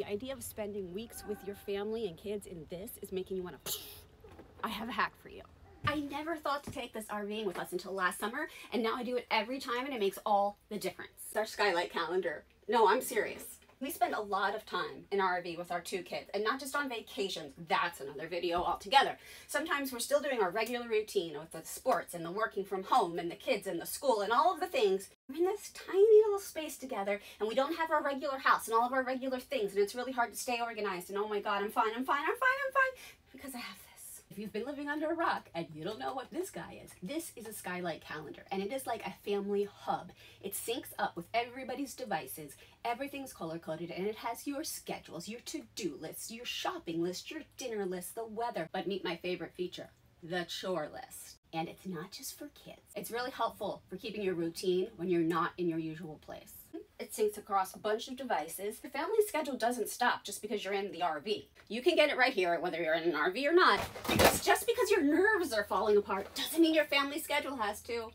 the idea of spending weeks with your family and kids in this is making you want to. I have a hack for you. I never thought to take this RVing with us until last summer, and now I do it every time, and it makes all the difference. It's our skylight calendar. No, I'm serious. We spend a lot of time in RV with our two kids, and not just on vacations. That's another video altogether. Sometimes we're still doing our regular routine with the sports and the working from home and the kids and the school and all of the things. We're in this tiny little space together, and we don't have our regular house and all of our regular things, and it's really hard to stay organized. And oh my God, I'm fine, I'm fine, I'm fine, I'm fine, because I have this. If you've been living under a rock and you don't know what this guy is, this is a skylight calendar and it is like a family hub. It syncs up with everybody's devices, everything's color coded, and it has your schedules, your to do lists, your shopping list, your dinner list, the weather. But meet my favorite feature the chore list. And it's not just for kids, it's really helpful for keeping your routine when you're not in your usual place. It syncs across a bunch of devices. Your family schedule doesn't stop just because you're in the RV. You can get it right here, whether you're in an RV or not, because just because your nerves are falling apart doesn't mean your family schedule has to.